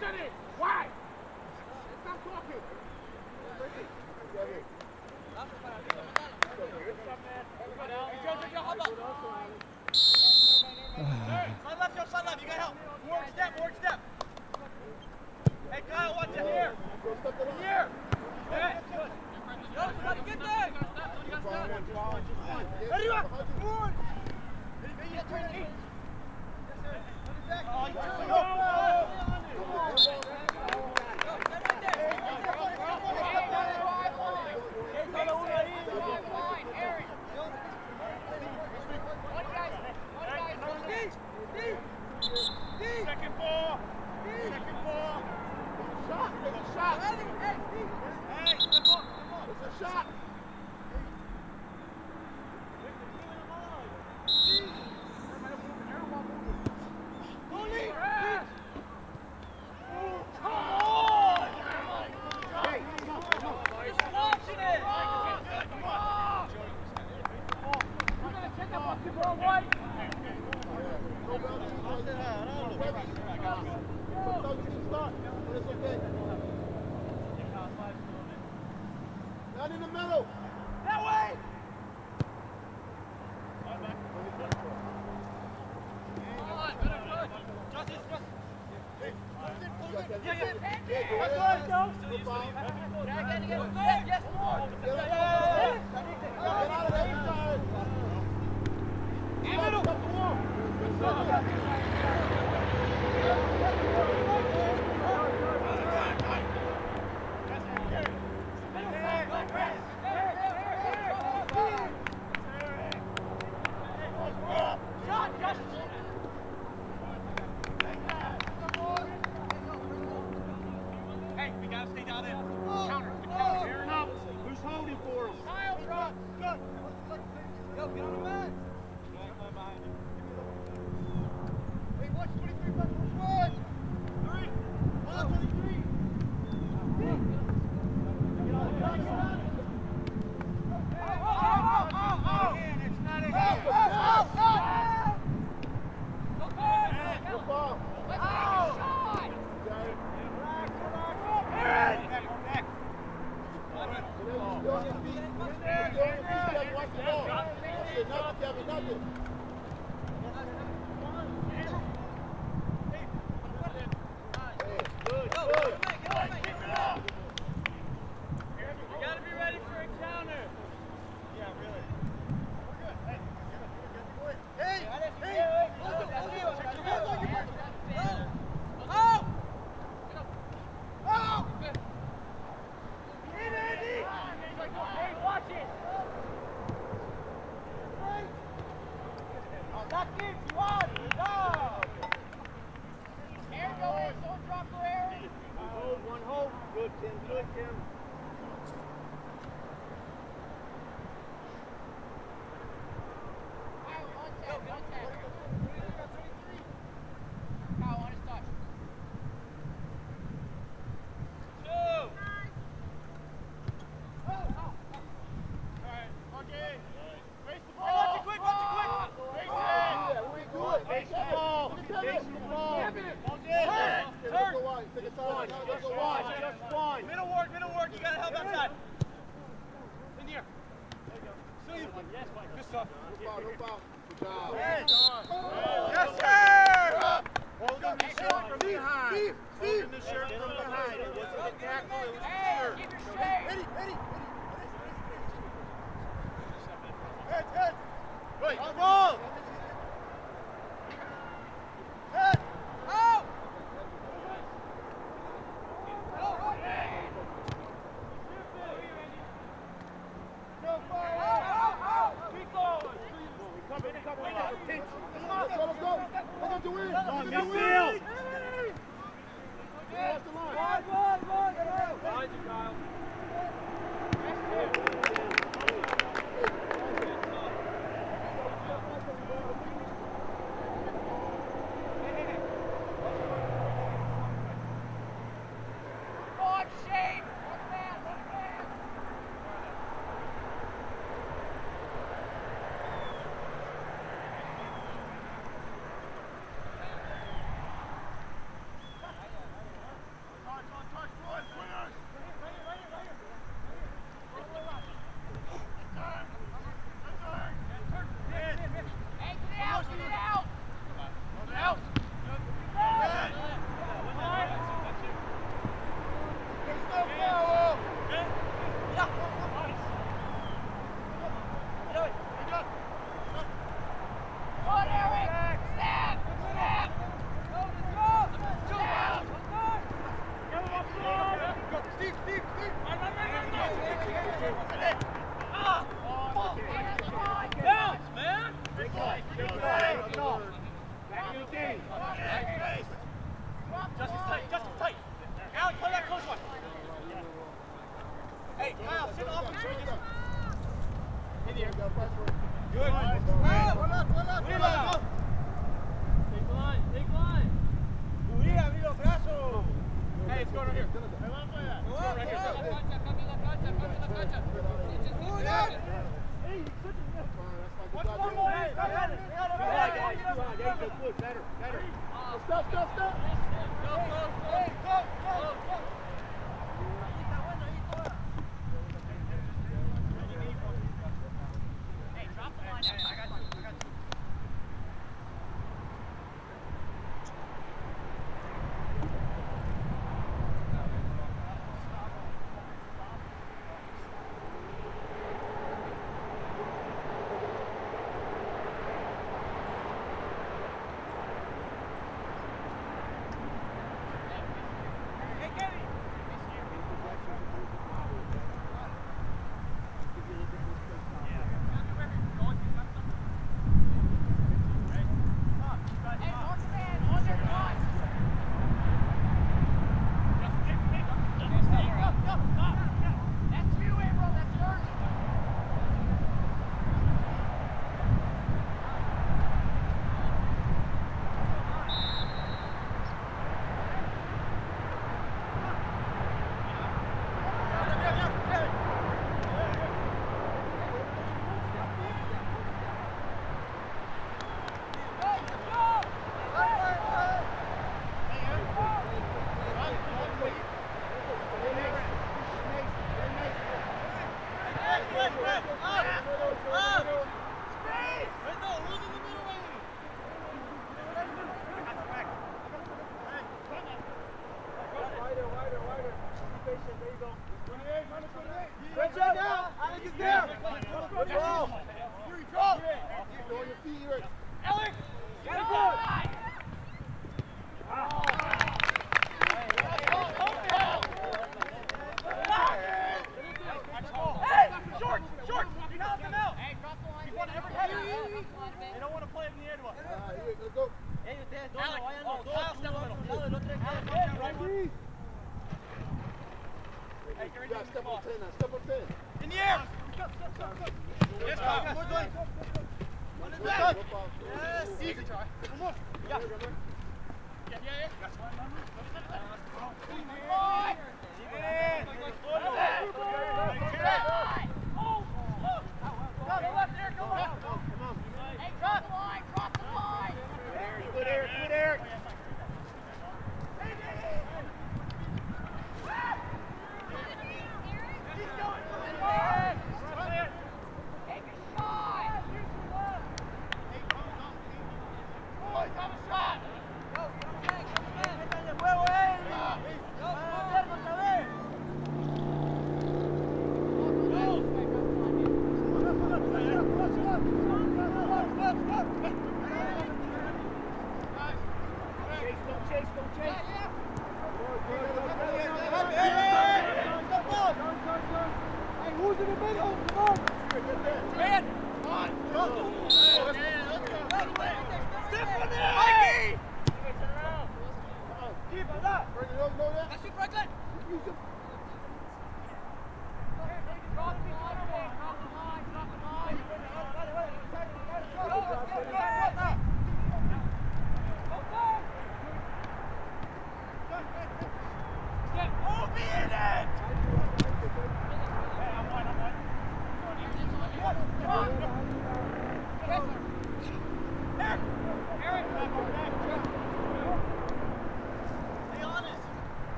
Listen it. Why? Stop talking. side left, yo, side left. You got help. Forward step, forward step. Hey, Kyle, watch it here. Here. Hey. Yo, get there. Ready up. Forward. You turn eight. Oh, you turn. Go. Thank you.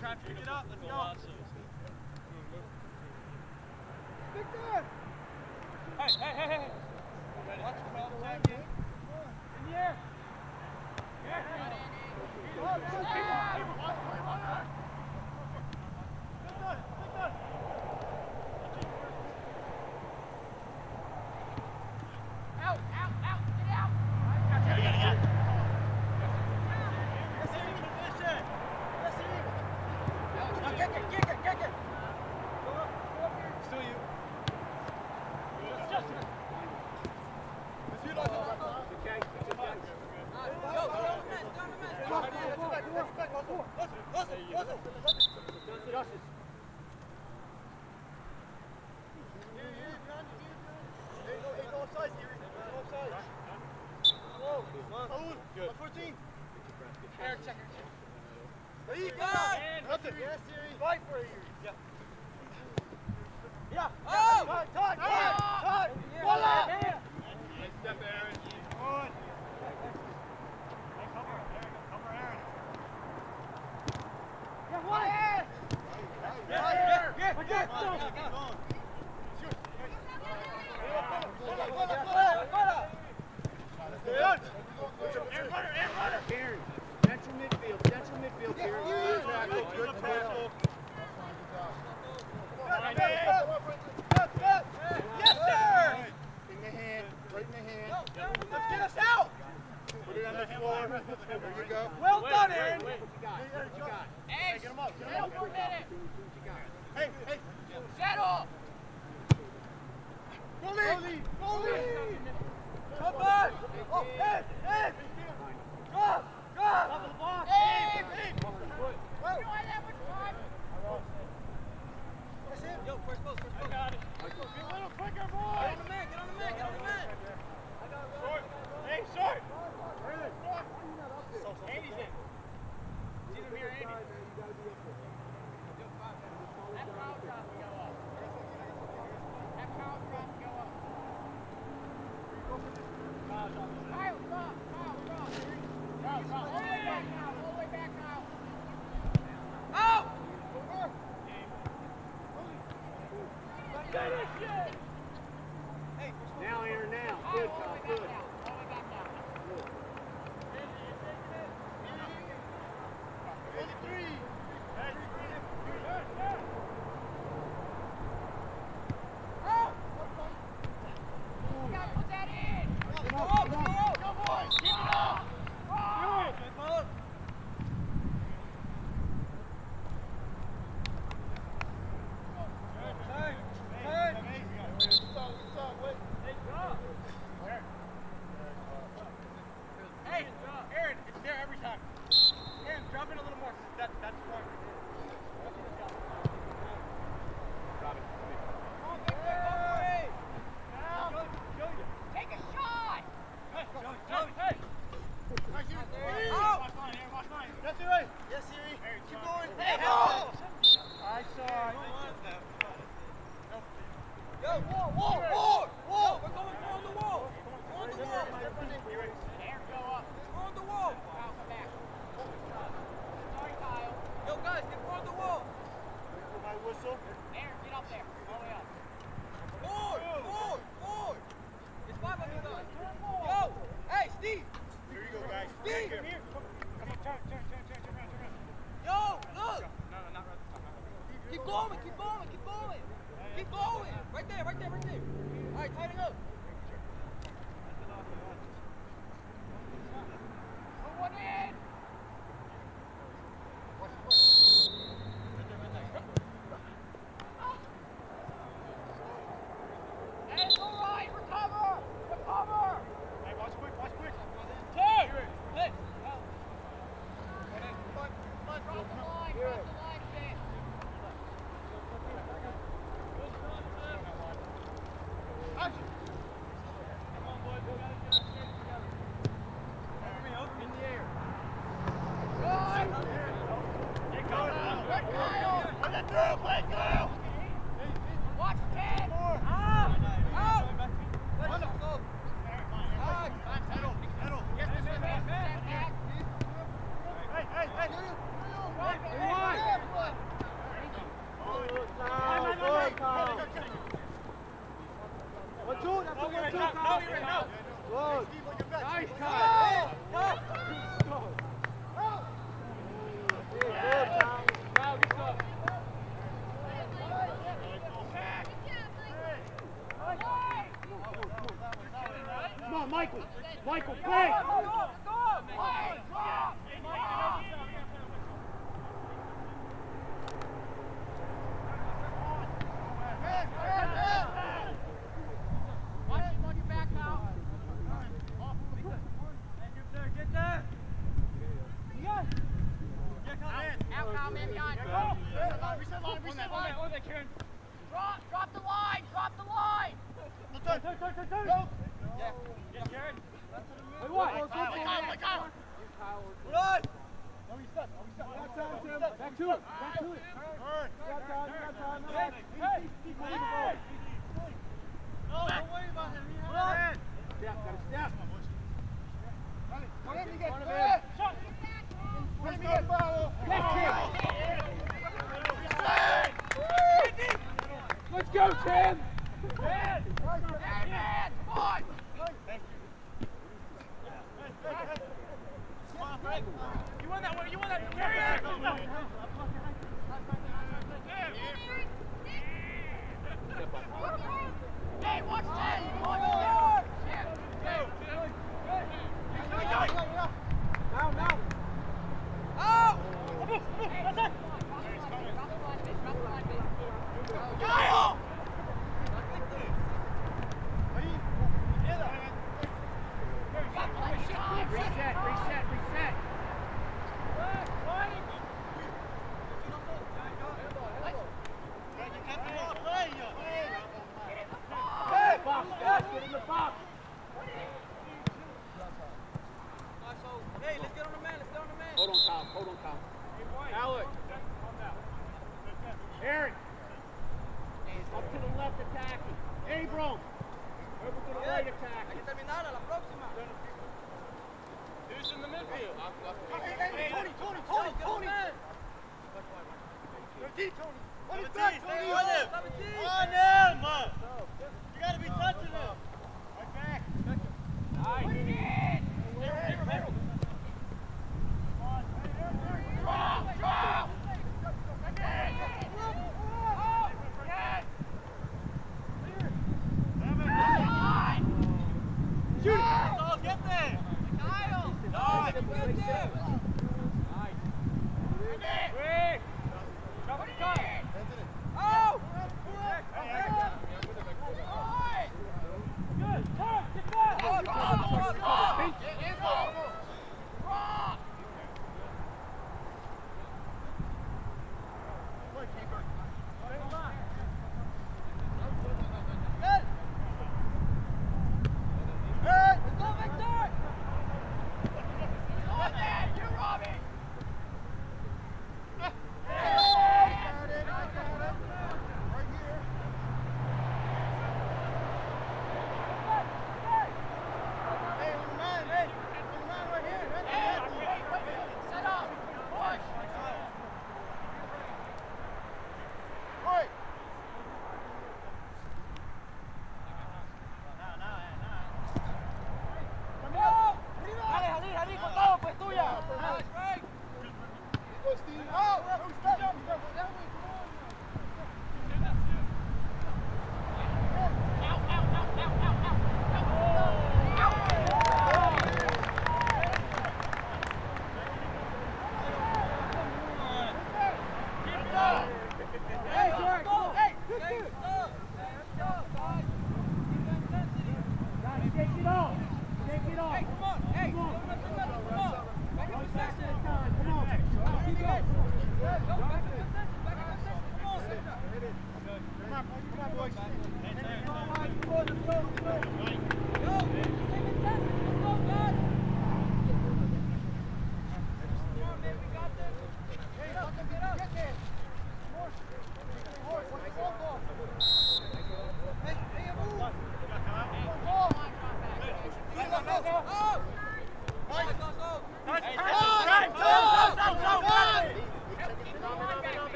try and pick it up. Get us out! Put it on the floor. There you go. Well done, Aaron. Hey, get him up. Get him up. Hey, hey. Settle. Goalie. Goalie. Come on. Oh, head, head. Go, go. Yo, first close, first close. I got it. Be a little quicker, boys.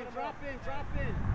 drop in, drop in,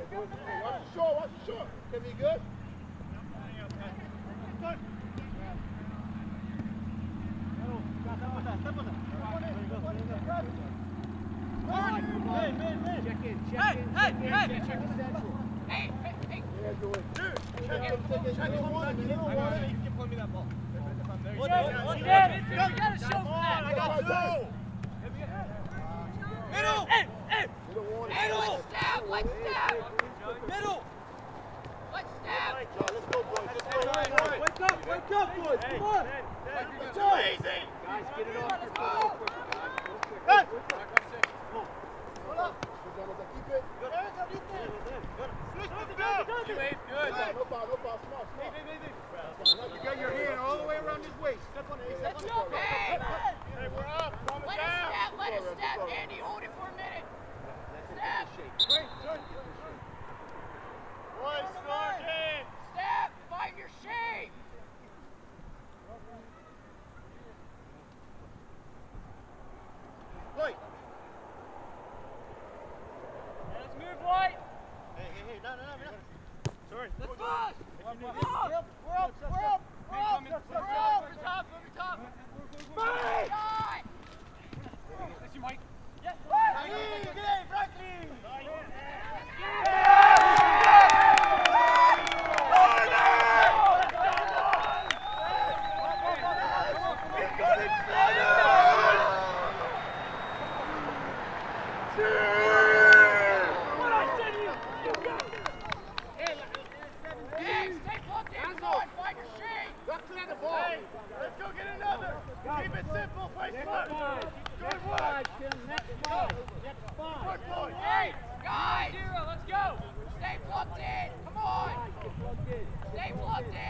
Watch the short, watch the short. Can be good. Hey, man, man. Check in, check in, check in, check in, check in. Hey, hey, hey. Yeah, do it. Dude, check in, check in. One, middle one. You can play me that ball. One, one, one. You gotta show for that. I got two. Come on. Amazing. Guys, get it off. Mike! Yes, Mike! Get in, bro! Stop it.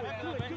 Come on, come.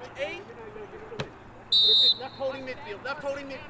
Watch eight. Left holding midfield, left holding midfield,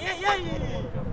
Yeah, yeah, yeah,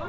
You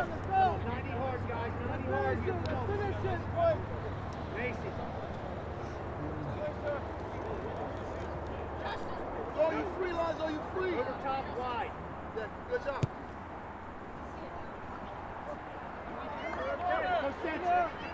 Let's go! 90 hard, guys. 90 hard. Get close. Mason. Lonzo, you free, Lonzo, you free. Over top wide. Yeah, good job. Go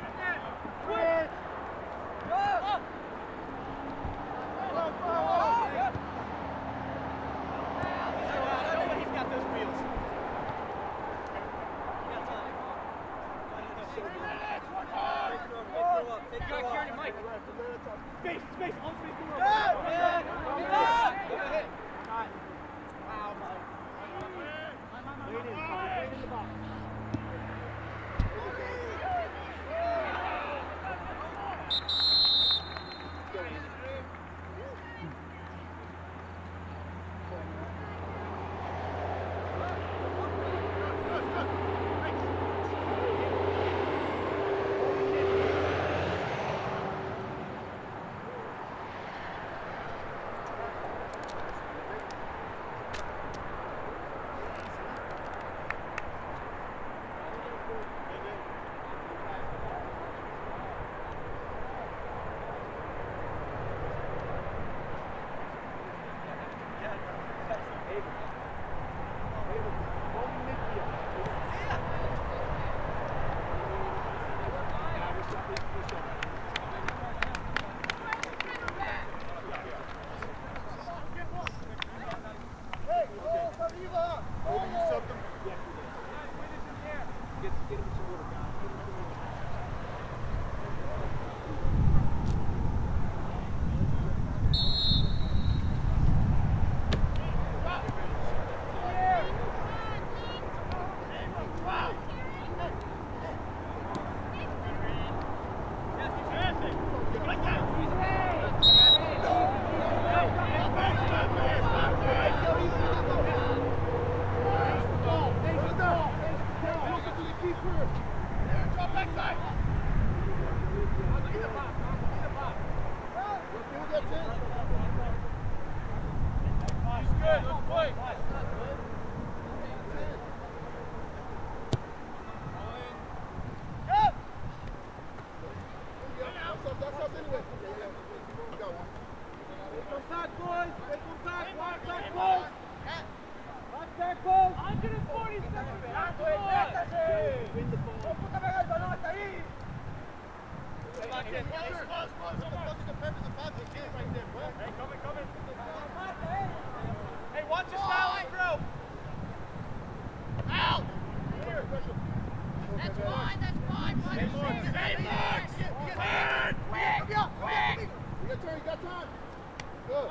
Good.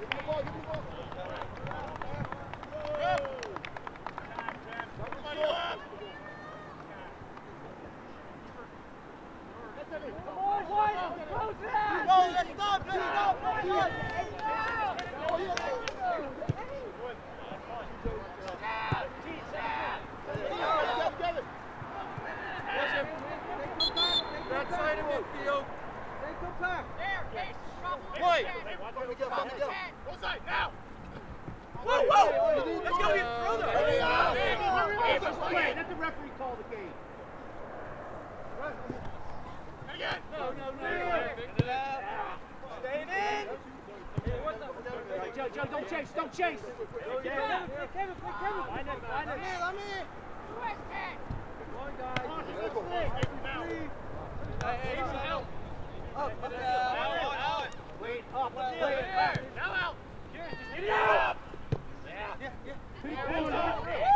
Give me the ball, give me the ball. That side of midfield. There, Case, drop a little Wait. bit. Let me go, let me go. Bullseye, now. Whoa, whoa. Let's go get further. Let the referee call the game. Don't chase, don't chase. Kevin, Kevin, Kevin. I'm here, I'm here. Come on, guys. Come on, just Hey, Aiden, out. Up, up, out, out. Wait, up, wait, back. Now out. Just get it up. Yeah, yeah, yeah.